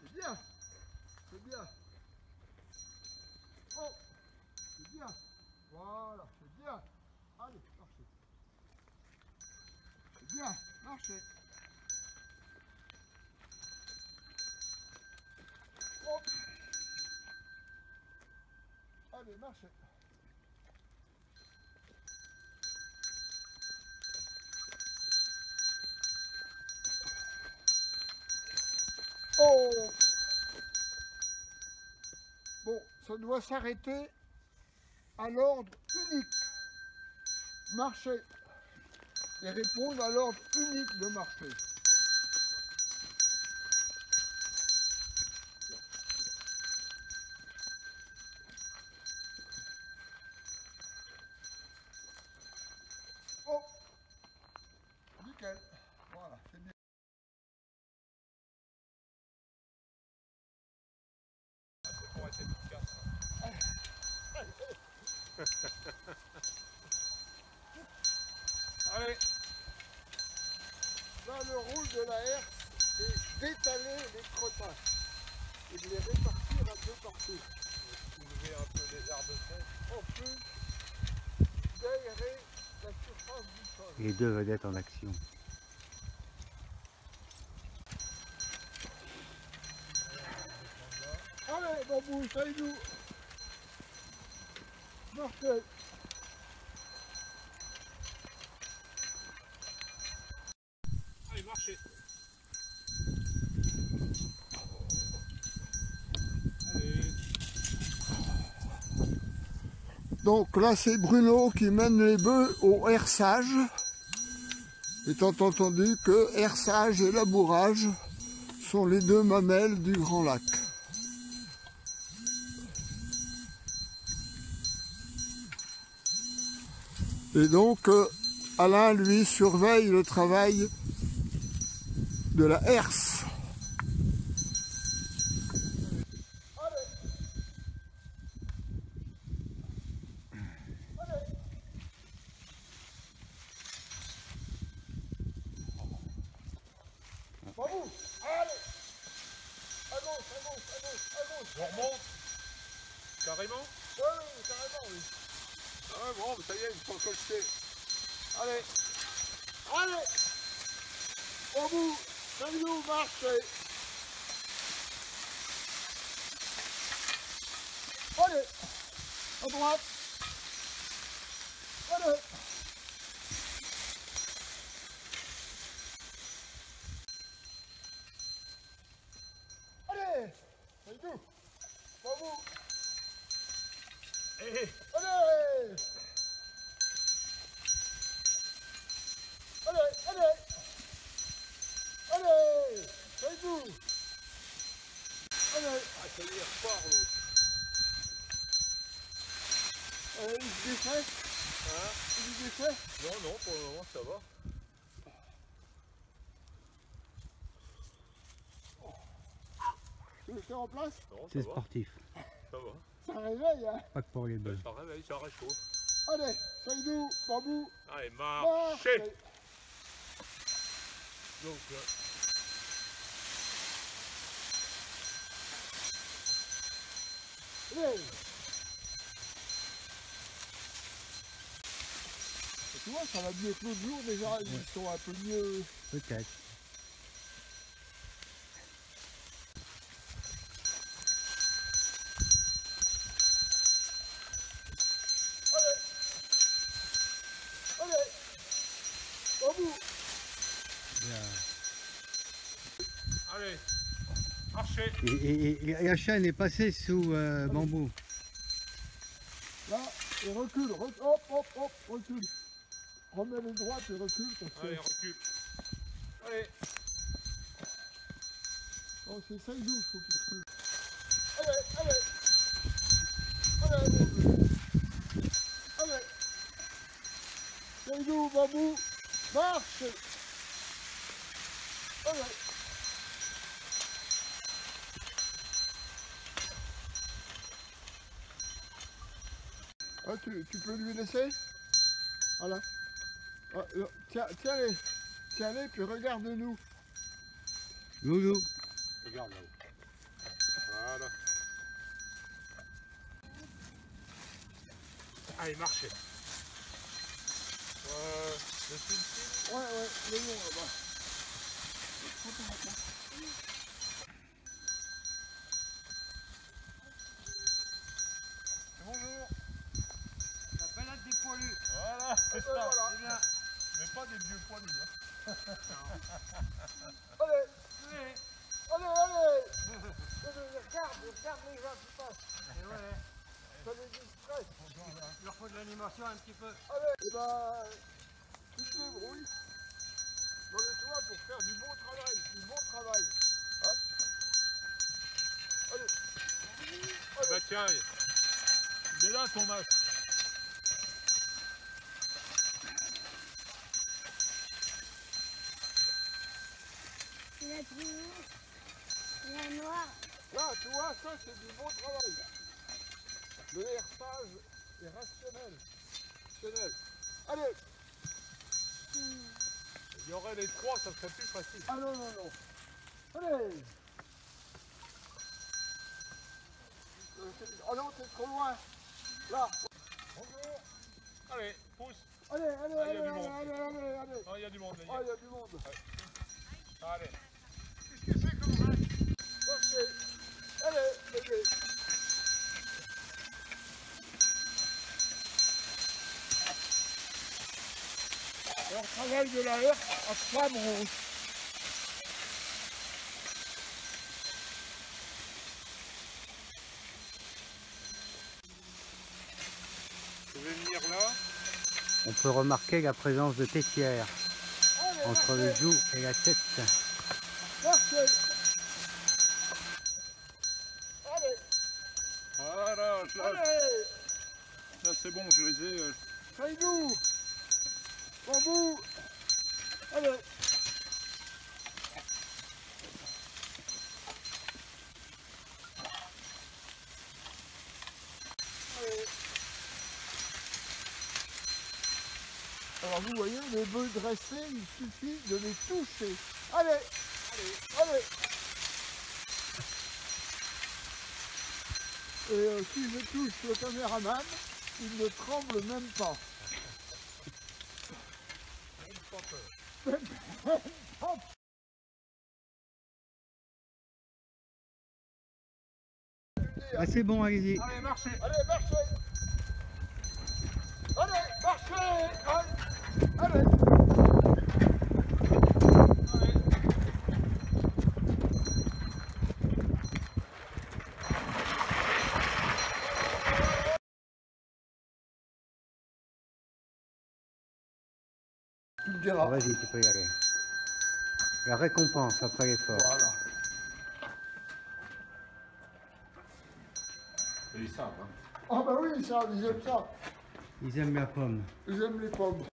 C'est bien. C'est bien. Oh, c'est bien. Voilà, c'est bien. Allez, marchez. C'est bien, marchez. Hop. Allez, marchez. Oh Ça doit s'arrêter à l'ordre unique. Marcher. Et répondre à l'ordre unique de marcher. Oh Nickel. Voilà, c'est bien. Allez, Là, le rôle de la herse, c'est d'étaler les crottages et de les répartir un peu partout. soulever un peu les arbres secs. En plus d'aérer la surface du sol. Les deux vedettes en action. Allez, bambou, ça y est nous. Allez, marchez. Donc là, c'est Bruno qui mène les bœufs au herçage. Étant entendu que herçage et labourage sont les deux mamelles du Grand Lac. Et donc, euh, Alain, lui, surveille le travail de la herse. Bravo Allez À gauche, à gauche, à gauche, à gauche on remonte. Carrément Oui, oui, carrément, oui. Ah bon, ça y est, il faut que je sais. Allez. Allez. Au bout. Salut, marchez Allez. À droite. Allez. Allez. Salut Bravo Hé, Allez Allez, allez Allez C'est tout Allez ah, ça y est, repart l'autre. Allez, il se défait Hein Il se défait Non, non, pour le moment, ça va. Tu le fais en place Non, ça C'est va. sportif. Ça va. Ça réveille, hein Pas que pour les bœufs. Ça réveille, ça réchauffe. Allez, Saïdou, bambou, Allez, marchez. marchez Donc, euh, Allez Tu vois, ça va mieux que l'autre jour déjà, ils sont un peu mieux... Peut-être. Allez Bambou Bien. allez, marchez. Et, et- et la chaîne est passée sous euh, bambou. Là, et recule, re- hop, hop, hop, recule. Remets les droites et recule parce que... Allez, recule. Allez, Oh, c'est Saïdou, il faut qu'il recule. Allez, allez Allez. Allez Saïdou, bambou, marche Allez Ah, tu, tu peux lui laisser? Voilà. Ah, euh, tiens, tiens-les. Tiens-les, puis regarde-nous. Loulou. regarde là-haut. Voilà. Allez, marchez. Euh, le fil, Ouais, ouais, le long là-bas. Bonjour. La balade des poilus. Voilà, c'est Et ça. voilà. C'est bien. Mais pas des vieux poilus. Hein. Allez, allez, allez Allez, regarde, regarde les gens qui passent. Et ouais, Ça les distrait. il leur faut de l'animation un petit peu. Allez, et ben, tu te dans le toit pour faire du bon travail, du bon travail. Hein Allez, Bah tiens, il est là ton masque. Il a trouvé. Il a noir. là, tu vois, ça c'est du bon travail. Le herçage est rationnel. rationnel. Allez, Il y aurait les trois, ça serait plus facile. ah non, non, non. Allez Euh, Ah non, t'es trop loin. Là. Bonjour. Allez, pousse. Allez, allez, Ah, allez, allez, allez, allez, allez. Ah, il y a du monde. Ah, il y a du monde. Allez. Qu'est-ce que c'est comme race Marchez. Allez, bébé. Alors, travail de la herse à flamme rouge. Je vais venir là. On peut remarquer la présence de tétières Allez, entre le joug et la tête. marchez. Allez, Voilà, là, allez. là c'est bon, je les ai. euh, Saïdou Bambou Allez Allez. Alors vous voyez, les bœufs dressés, il suffit de les toucher. Allez Allez Allez Et euh, si je touche le caméraman, il ne tremble même pas. Ah, c'est bon, allez-y. Allez, marchez. Allez, marchez Allez, marchez Allez, allez. Diras. Vas-y, tu peux y aller. La récompense après l'effort. Voilà. Ils savent, hein. Ah bah oui, ça, ils aiment ça. Ils aiment la pomme. Ils aiment les pommes.